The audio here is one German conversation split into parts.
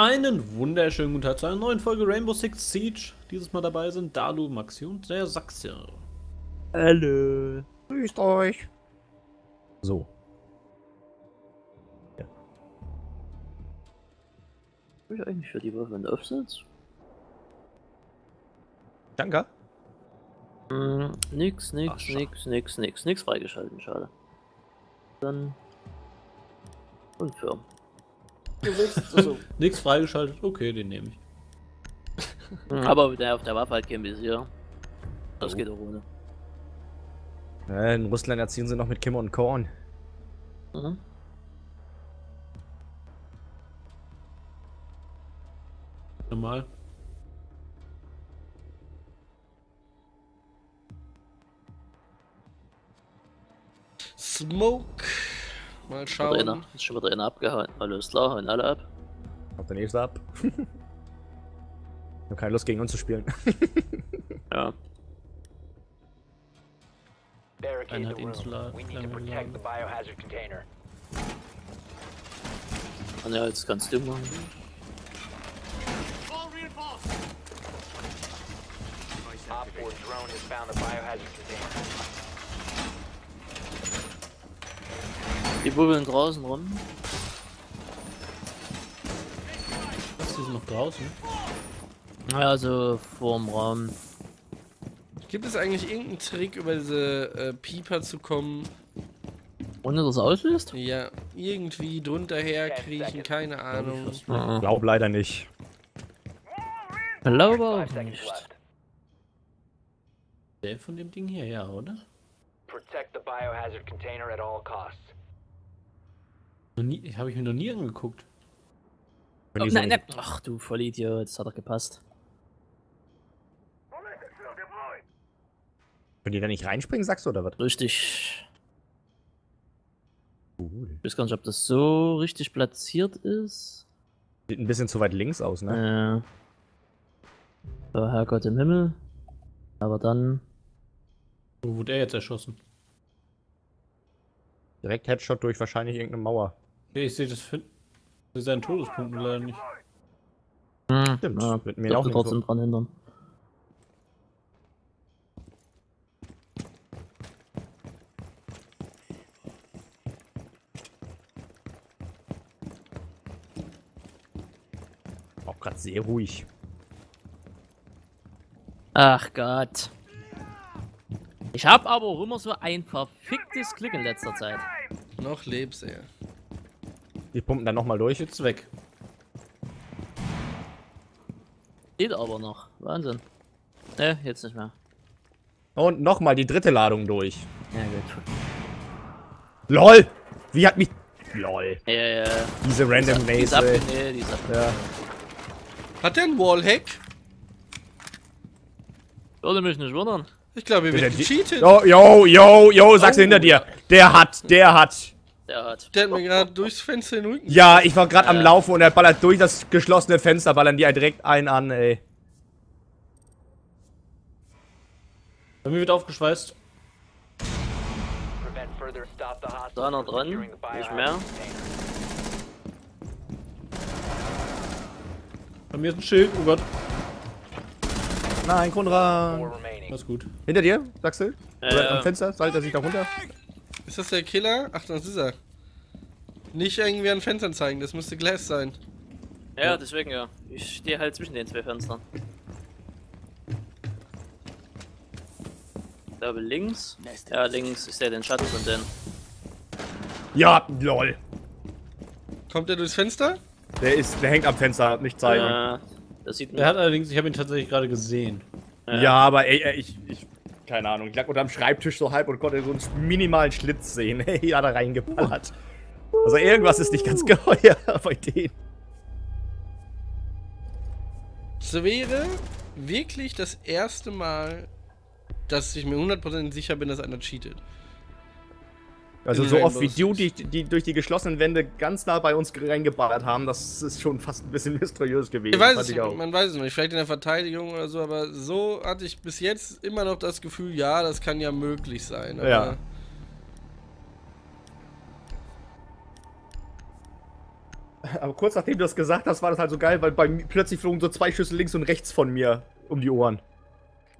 Einen wunderschönen guten Tag zu einer neuen Folge Rainbow Six Siege. Dieses Mal dabei sind Dalu, Maxi und der Sachse. Hallo. Grüßt euch. So. Was ich eigentlich für die Waffe in Aufsatz? Danke. Hm, nix, Ach, nix, schade. nix, nix, nix, nix freigeschalten, schade. Dann. Und willst, also, nix freigeschaltet. Okay, den nehme ich. Aber der auf der Waffe hat kein Visier. Das Oh. geht auch ohne. In Russland erziehen sie noch mit Kim und Korn. Mhm. Normal. Smoke. Mal Schon wieder einer, schauen. ist schon wieder einer abgehauen. Alles klar, hauen alle ab. Haut der nächste ab. Ich hab keine Lust gegen uns zu spielen. Ja. Barricade Einer hat the ihn zu la- room. We need to lange protect the geladen. biohazard container. Und ja, jetzt kannst du machen. Op 4 drone has found the biohazard container. Die bubbeln draußen rum. Was, die sind noch draußen? Ja, so vorm Raum. Gibt es eigentlich irgendeinen Trick, über diese äh, Pieper zu kommen? Ohne dass er auslöst? Ja, irgendwie drunter herkriechen, keine Ahnung. Mhm. Glaub leider nicht. Glaube auch nicht. Der von dem Ding hier, ja, oder? Protect the biohazard container at all costs. Habe ich mir noch nie angeguckt. Oh, so nein, ein- nein. Ach du Vollidiot, das hat doch gepasst. Können die da nicht reinspringen, sagst du, oder was? Richtig. Cool. Ich weiß gar nicht, ob das so richtig platziert ist. Sieht ein bisschen zu weit links aus, ne? Äh. Oh, Herrgott im Himmel. Aber dann. Wo wurde er jetzt erschossen? Direkt Headshot durch wahrscheinlich irgendeine Mauer. Okay, ich sehe das für seinen Todespunkten leider nicht. Hm, Stimmt, Ja, wird mir auch nicht trotzdem so. dran hindern. Auch gerade sehr ruhig. Ach Gott. Ich hab aber auch immer so ein verficktes Glück in letzter Zeit. Noch lebst er. Die pumpen dann nochmal durch. Jetzt weg. Geht aber noch. Wahnsinn. Ne, jetzt nicht mehr. Und nochmal die dritte Ladung durch. Ja, gut. LOL! Wie hat mich. LOL. Ja, ja, ja. Diese random Die ist Maze. abge- nee, die ist Ja. Hat der einen Wallhack? Würde mich nicht wundern. Ich glaube, wird die- gecheatet. Yo, yo, yo, yo, sag's Oh. hinter dir. Der hat, der hat. Der hat. Der hat mir gerade durchs Fenster in den Rücken. Ja, ich war gerade am Ja. Laufen und er ballert durch das geschlossene Fenster, ballern die direkt einen an, ey. Bei mir wird aufgeschweißt. Da noch dran. Nicht mehr. Bei mir ist ein Schild. Oh Gott. Nein, Konrad. ist gut. Hinter dir, sagst du? Ja. am Fenster, sallt er sich da runter? Ist das der Killer? Ach, das ist er. Nicht irgendwie an Fenstern zeigen, das müsste Glass sein. Ja, deswegen ja. Ich stehe halt zwischen den zwei Fenstern. Ich glaube links. Ja, links. Ich sehe den Schatten von denen. Ja, lol. Kommt er durchs Fenster? Der ist, der hängt am Fenster, nicht zeigen. Ja, das sieht Der hat allerdings, ich habe ihn tatsächlich gerade gesehen. Ja, aber ey, ey, ich, ich, keine Ahnung, ich lag unterm Schreibtisch so halb und konnte so einen minimalen Schlitz sehen. Ey, hat er reingeballert. Also irgendwas ist nicht ganz geheuer bei denen. Es wäre wirklich das erste Mal, dass ich mir 100% sicher bin, dass einer cheatet. Also so oft wie du die, die durch die geschlossenen Wände ganz nah bei uns reingeballert haben, das ist schon fast ein bisschen mysteriös gewesen. Ich weiß es ich man weiß es nicht, vielleicht in der Verteidigung oder so, aber so hatte ich bis jetzt immer noch das Gefühl, ja, das kann ja möglich sein. Aber Ja. Aber kurz nachdem du das gesagt hast, war das halt so geil, weil bei mir plötzlich flogen so zwei Schüsse links und rechts von mir um die Ohren.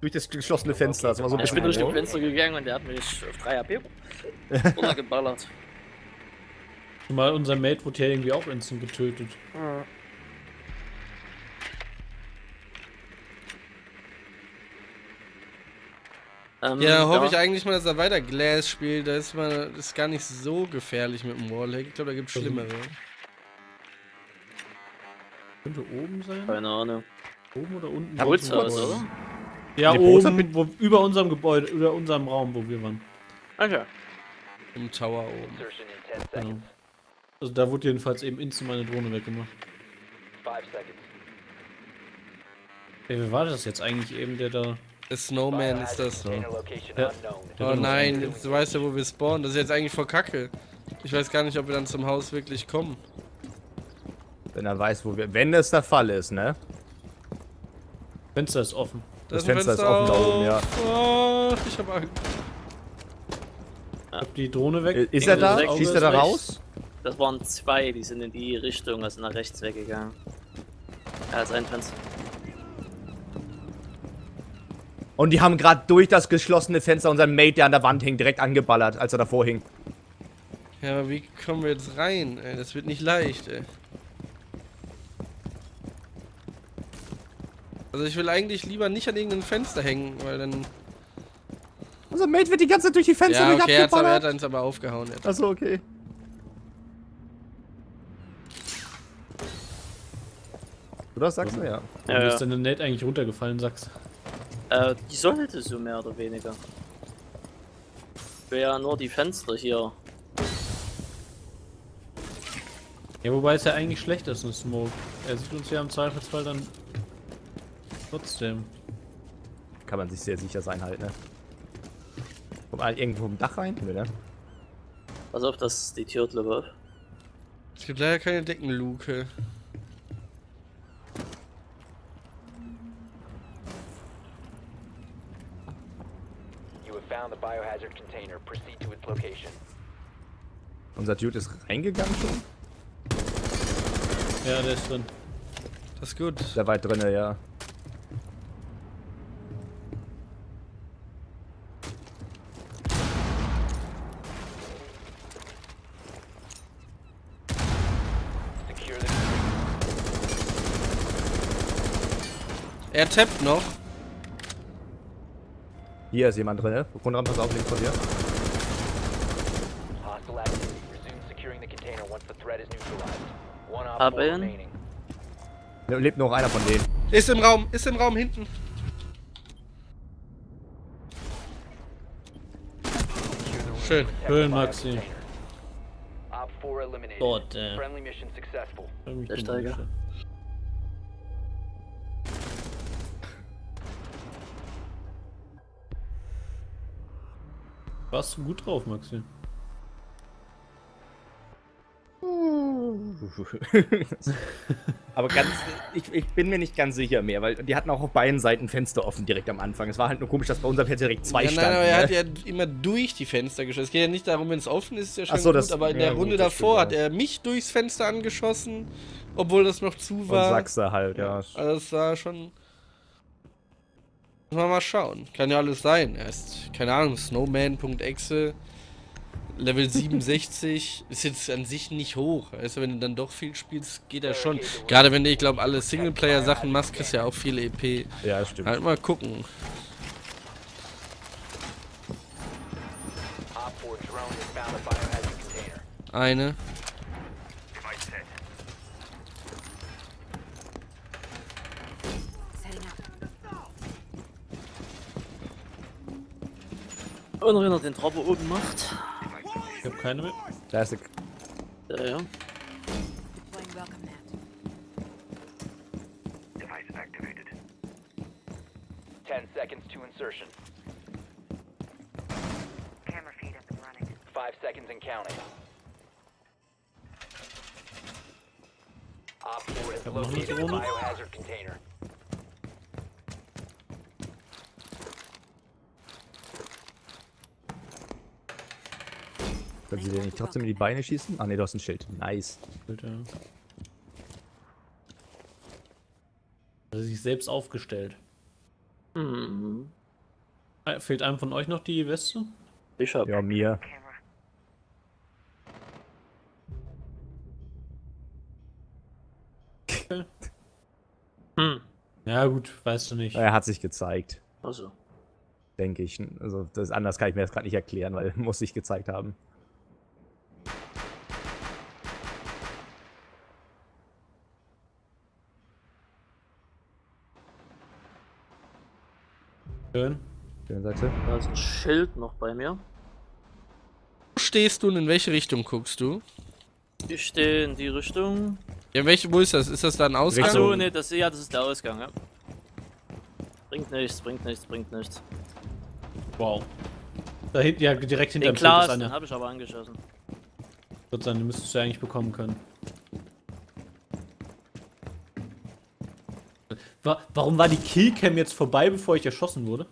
Durch das geschlossene Fenster. Das war so ein Ich bin durch die Fenster gegangen und der hat mich auf 3 HP runtergeballert. Zumal unser Mate wurde ja irgendwie auch instant getötet. Ähm, Ja, hoffe ich eigentlich mal, dass er weiter Glass spielt. Da ist man das ist gar nicht so gefährlich mit dem Wallhack. Ich glaube, da gibt es schlimmere. Könnte oben sein? Keine Ahnung. Oben oder unten? Bootshaus, oder? Ja, Nee, oben, wo, über unserem Gebäude, über unserem Raum, wo wir waren. Okay. Im Tower oben. Insertion in 10 Genau. Also da wurde jedenfalls eben instant meine Drohne weggemacht. 5 seconds. Ey, wer war das jetzt eigentlich eben, der da... Der Snowman ist das. Ja. Der Oh wird nein, jetzt weißt du, wo wir spawnen. Das ist jetzt eigentlich voll kacke. Ich weiß gar nicht, ob wir dann zum Haus wirklich kommen. Wenn er weiß, wo wir. Wenn es der Fall ist, ne? Fenster ist offen. Das Da ein Fenster ist offen da oben, ja. Oh, ich hab Angst. Ich hab die Drohne weg. Ist er da? Schießt er da rechts. raus? Das waren zwei, die sind in die Richtung, also nach rechts weggegangen. Ja, ist ein Fenster. Und die haben gerade durch das geschlossene Fenster unseren Mate, der an der Wand hing, direkt angeballert, als er davor hing. Ja, aber wie kommen wir jetzt rein? Ey, das wird nicht leicht, ey. Also ich will eigentlich lieber nicht an irgendeinem Fenster hängen, weil dann... Unser Mate wird die ganze Zeit durch die Fenster Ja, okay, er hat's aber, er hat abgeballert. uns aber aufgehauen. Jetzt. Achso, okay. Du das sagst du, ja. Wie Ja, ist ja. denn der Net eigentlich runtergefallen, sagst Äh, die sollte so mehr oder weniger. Wäre ja nur die Fenster hier. Ja, wobei es ja eigentlich schlecht ist, ein Smoke. Er sieht uns ja im Zweifelsfall dann trotzdem. Kann man sich sehr sicher sein halt, ne? Kommt einer irgendwo vom Dach rein? Ne? Pass auf, dass die Tür auf. Es gibt leider keine Deckenluke. Unser Dude ist reingegangen schon? Ja, der ist drin. Das ist gut. Sehr weit drinne, ja. Secure the Er tappt noch. Hier ist jemand drinne. Rundram, pass auf, links von dir. hostile activity. Resume securing the container once the threat is neutralized. One op Hab four ihn. remaining. Da lebt noch einer von denen. Ist im Raum, ist im Raum hinten. Schön. Schön, Maxi. biocontainer. Op 4 eliminated. Warst du gut drauf, Maxi? Aber ganz, ich, ich bin mir nicht ganz sicher mehr, weil die hatten auch auf beiden Seiten Fenster offen direkt am Anfang. Es war halt nur komisch, dass bei unserem Fenster direkt zwei ja, standen. nein, aber er ne? hat ja immer durch die Fenster geschossen. Es geht ja nicht darum, wenn es offen ist, ist ja schon so, gut, das- aber in ja, der gut, Runde das davor hat er mich durchs Fenster angeschossen, obwohl das noch zu Und war. Sachse halt, ja. Also es war schon. Muss man mal schauen. Kann ja alles sein. Er ist, keine Ahnung, Snowman.exe, Level 67, ist jetzt an sich nicht hoch. Also wenn du dann doch viel spielst, geht er schon. Gerade wenn du, ich glaube, alle Singleplayer-Sachen machst, kriegst du ja auch viel EP. Ja, stimmt. Halt mal gucken. Op Und wenn er den Trapper oben macht. Ich hab keine mehr. Da ist Ja, ja. Deploying welcome mat. Ten seconds to insertion. Camera feed up and running. Five seconds and counting. Op 4 has noch eine located a biohazard container. Kann sie dir nicht trotzdem in die Beine schießen? Ah ne, du hast ein Schild. Nice. Hat ja. Sich selbst aufgestellt. Mhm. Äh, fehlt einem von euch noch die Weste? Ich hab. Ja, mir. Hm. Ja gut, weißt du nicht. Er hat sich gezeigt. Achso. Denke ich. Also das anders kann ich mir das gerade nicht erklären, weil muss sich gezeigt haben. Schön. Schön, sagst du? Da ist ein Schild noch bei mir. Wo stehst du und in welche Richtung guckst du? Ich stehe in die Richtung. Ja, welche, wo ist das? Ist das da ein Ausgang? Achso, ne, das, ja, das ist der Ausgang, ja. Bringt nichts, bringt nichts, bringt nichts. Wow. Da hinten, ja, direkt hinter Den dem Schild Glas, ist den einer. habe ich aber angeschossen. Gott sei Dank, den müsstest du ja eigentlich bekommen können. Wa warum war die Killcam jetzt vorbei, bevor ich erschossen wurde?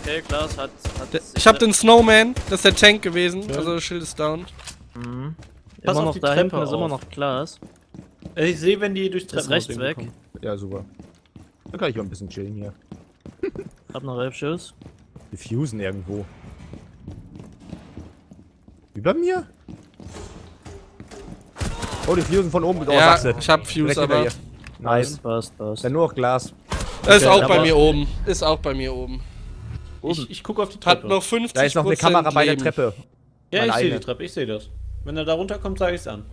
Okay, Glas hat. hat Ich hab den Snowman, das ist der Tank gewesen. Also das Schild ist down. Mhm. Pass Immer auf noch die da Treppe hinten ist immer auf. noch Glas. Äh, Ich sehe, wenn die durchs Das ist rechts weg. kommen. Ja, super. Dann kann ich auch ein bisschen chillen hier. Hab noch elf Schuss. Diffusen irgendwo. Über mir? Oh, Diffusen von oben. Oh, ja, du. ich hab Fuse, aber ihr. Nice. Passt, passt. Dann nur noch Glas. das ist auch bei mir oben. Ist auch bei mir oben. Ich, ich gucke auf die Hat Treppe. noch 50 Da ist noch eine Kamera bei der. Treppe. ja, ich meine sehe die. Treppe, ich sehe das. Wenn er da runterkommt, sage ich es an.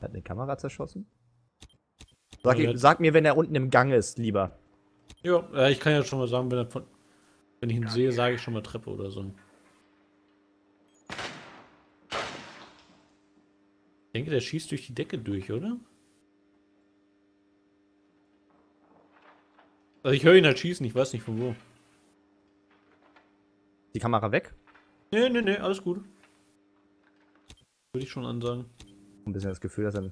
Hat eine Kamera zerschossen? Sag, Ja, jetzt- sag mir, wenn er unten im Gang ist, lieber. Ja, äh, ich kann ja schon mal sagen, wenn, er von, wenn ich ihn sehe, sage ich schon mal Treppe oder so. Ich denke, der schießt durch die Decke durch, oder? Also ich höre ihn halt schießen, ich weiß nicht von wo. Die Kamera weg? Nee, nee, nee, alles gut. Würde ich schon ansagen. Ein bisschen das Gefühl, dass er.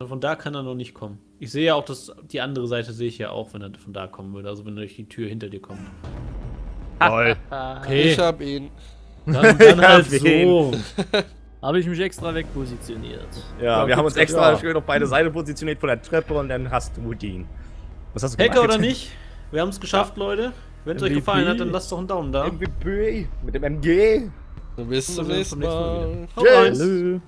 Von da kann er noch nicht kommen. Ich sehe ja auch, dass die andere Seite sehe ich ja auch, wenn er von da kommen würde. Also wenn er durch die Tür hinter dir kommt. Toll. Okay, Ich hab ihn. dann, dann halt so. Habe ich mich extra wegpositioniert. Ja, Ja, wir haben uns extra ja. schön auf beide Seiten positioniert von der Treppe und dann hast du den. Was hast du Hacker gemacht? oder nicht? Wir haben es geschafft, Leute. Wenn es euch gefallen hat, dann lasst doch einen Daumen da. MVP mit dem MG. Bis zum nächsten Mal. Tschüss.